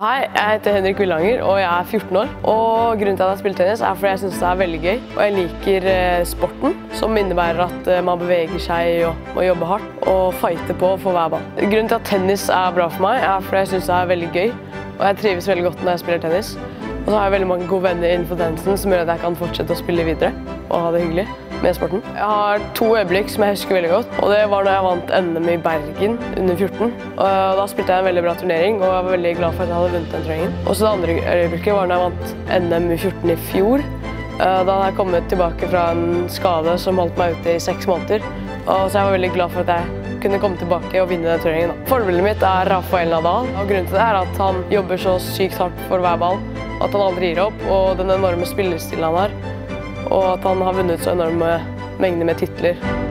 Hei, jeg heter Henrik Villanger og jeg er 14 år. Og Grunnen til at jeg spiller tennis er fordi jeg syns det er veldig gøy. Og jeg liker eh, sporten, som innebærer at eh, man beveger seg og må jobbe hardt og fighte på for hver ball. Grunnen til at tennis er bra for meg, er fordi jeg syns det er veldig gøy. Og jeg trives veldig godt når jeg spiller tennis. Og så har jeg veldig mange gode venner innenfor tennisen som gjør at jeg kan fortsette å spille videre og ha det hyggelig med sporten. Jeg har to øyeblikk som jeg husker veldig godt. og Det var da jeg vant NM i Bergen under 14. Og Da spilte jeg en veldig bra turnering og jeg var veldig glad for at jeg hadde vunnet den turneringen. Og så Det andre øyeblikket var da jeg vant NM i 14 i fjor. Da hadde jeg kommet tilbake fra en skade som holdt meg ute i seks måneder. Og så jeg var veldig glad for at jeg kunne komme tilbake og vinne den turneringen. Forbildet mitt er Rafael Nadal. og Grunnen til det er at han jobber så sykt hardt for hver ball. At han aldri gir opp, og den enorme spillerstilen han har og at han har vunnet så enorme mengder med titler.